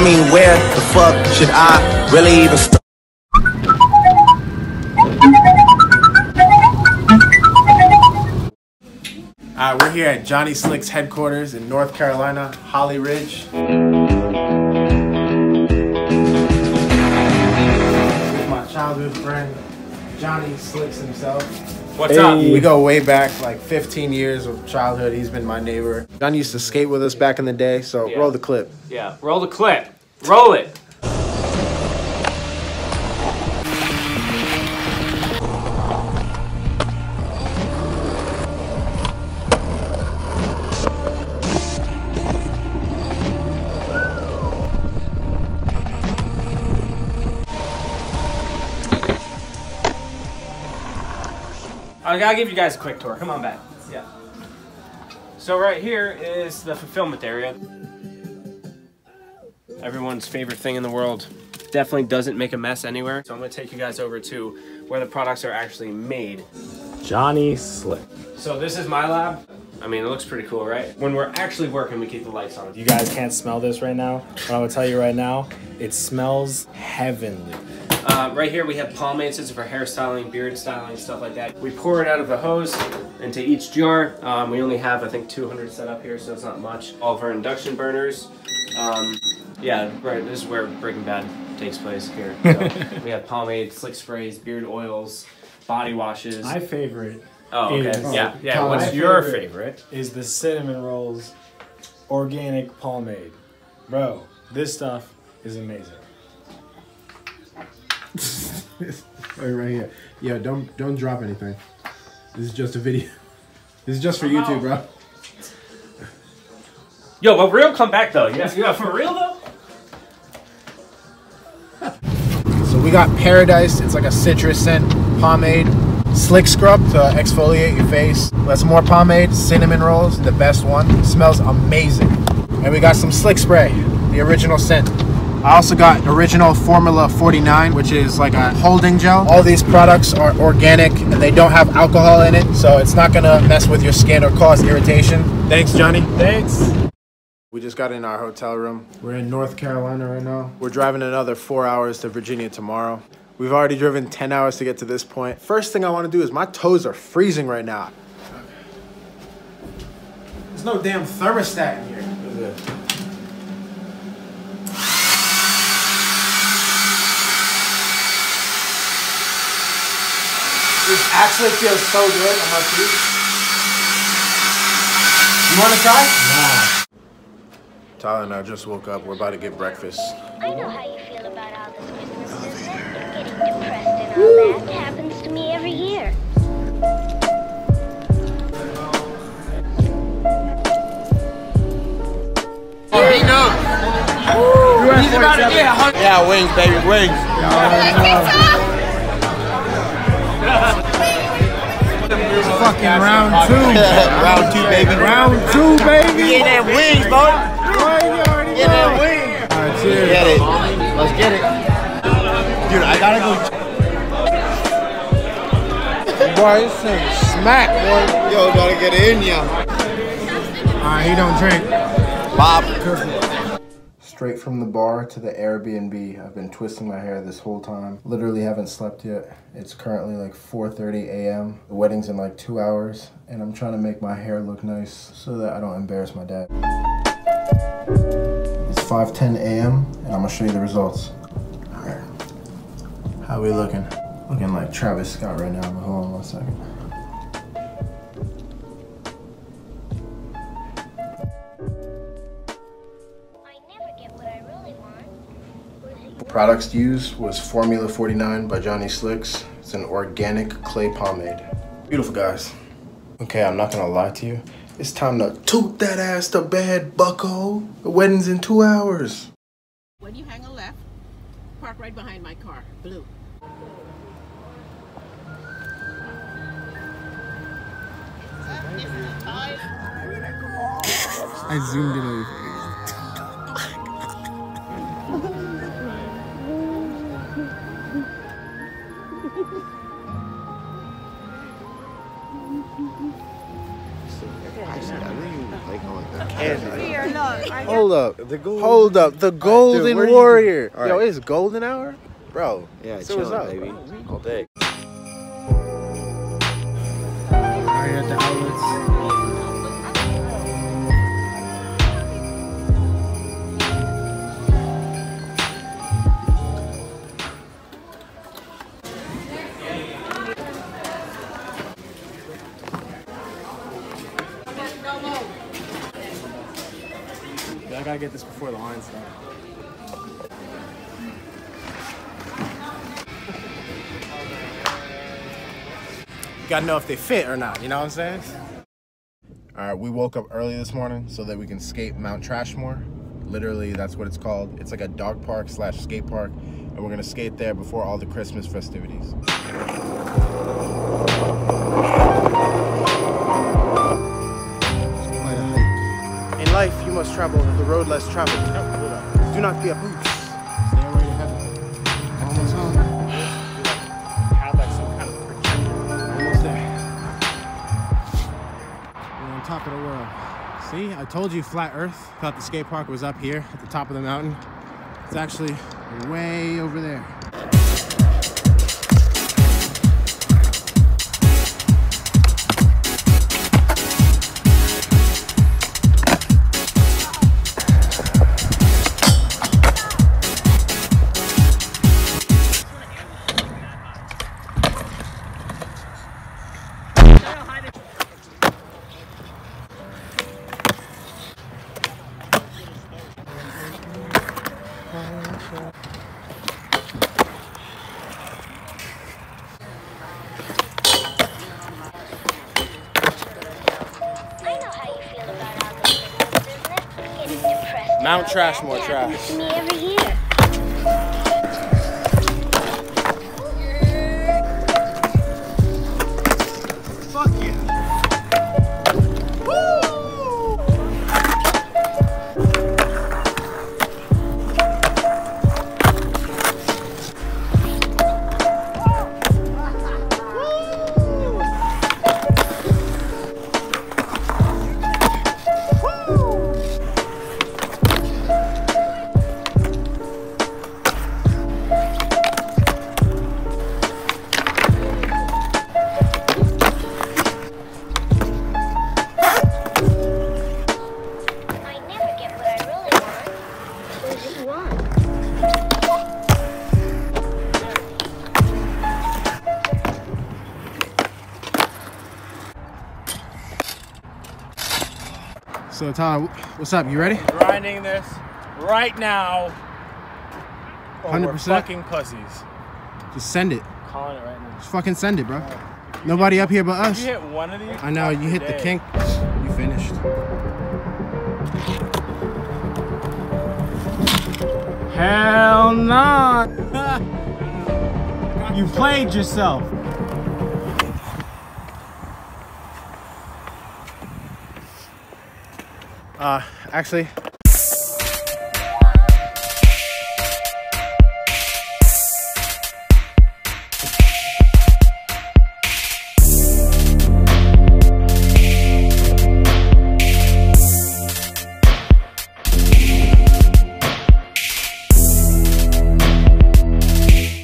I mean, where the fuck should I really even start? Uh, we're here at Johnny Slick's headquarters in North Carolina, Holly Ridge. With my childhood friend, Johnny Slicks himself. What's up? We go way back, like 15 years of childhood. He's been my neighbor. Johnny used to skate with us back in the day, so Yeah. roll the clip. Yeah, roll the clip. Roll it. I gotta give you guys a quick tour. Come on back. Yeah. So right here is the fulfillment area. Everyone's favorite thing in the world. Definitely doesn't make a mess anywhere. So I'm gonna take you guys over to where the products are actually made. Johnny Slick. So this is my lab. I mean, it looks pretty cool, right? When we're actually working, we keep the lights on. You guys can't smell this right now, but I'm gonna tell you right now, it smells heavenly. Uh, right here we have pomades. For hairstyling, beard styling, stuff like that. We pour it out of the hose into each jar. Um, we only have, I think, 200 set up here, so it's not much. All of our induction burners. Um, yeah, right. This is where Breaking Bad takes place here. So we have pomade, slick sprays, beard oils, body washes. My favorite oh, okay. is- yeah, yeah. What's your favorite- favorite? is the cinnamon rolls organic pomade. Bro, this stuff is amazing. Right, right here. Yeah, don't don't drop anything. This is just a video. This is just for YouTube, bro. Yo, but real come back though. Yeah, yeah, for real though. So we got Paradise. It's like a citrus scent pomade. Slick Scrub to exfoliate your face. That's more pomade. Cinnamon rolls, the best one. smells amazing. And we got some Slick Spray, the original scent. I also got original Formula 49, which is like a holding gel. All these products are organic and they don't have alcohol in it, so it's not gonna mess with your skin or cause irritation. Thanks, Johnny. Thanks. We just got in our hotel room. We're in North Carolina right now. We're driving another four hours to Virginia tomorrow. We've already driven 10 hours to get to this point. First thing I want to do is my toes are freezing right now. There's no damn thermostat in here. This actually feels so good on my feet. You want to try? Tyler and I just woke up. We're about to get breakfast. I know how you feel about all this business business. Getting depressed and all that happens to me every year. Yeah, wings, baby, wings. Fucking round two. Round two, baby. round two, baby. Get that wings, boy. Get that All wings. right, cheers. Get it. Let's get it. Dude, I gotta go. Boy, this thing smack, boy. Yo, gotta get in ya. All right, he don't drink. Bob. Straight from the bar to the Airbnb. I've been twisting my hair this whole time. Literally haven't slept yet. It's currently like 4:30 a.m. The wedding's in like two hours, and I'm trying to make my hair look nice so that I don't embarrass my dad. It's 5:10 a.m. and I'm gonna show you the results. All right. How we looking? Looking like Travis Scott right now. But hold on one second. Want. Products used was Formula 49 by Johnny Slicks. It's an organic clay pomade. Beautiful guys. Okay, I'm not gonna lie to you. It's time to toot that ass to bed, bucko. The wedding's in two hours. When you hang a left, park right behind my car, blue. I zoomed in on I really like how like the cans. Hold up. The gold. Hold up. The Golden where you- Warrior. All Yo, right. it's golden hour? Bro. Yeah, So what's chilling, up, baby. bro? All day. I gotta get this before the line starts. gotta know if they fit or not, you know what I'm saying? All right, we woke up early this morning so that we can skate Mount Trashmore. Literally, that's what it's called. It's like a dog park slash skate park, and we're gonna skate there before all the Christmas festivities. In life, you must travel the road less traveled. Do not be a boost. Stairway to heaven. Almost home. Have like some kind of. Almost there. We're on top of the world. See, I told you flat earth. Thought the skate park was up here at the top of the mountain. It's actually way over there. Mount Trashmore trash. So Tyler, what's up? You ready? Grinding this right now. Or we're 100%? fucking pussies. Just send it. Calling it right now. Just fucking send it, bro. Nobody up here but us. you hit one of these, I know, you hit the kink. You finished. Hell no! you played yourself. Uh, actually,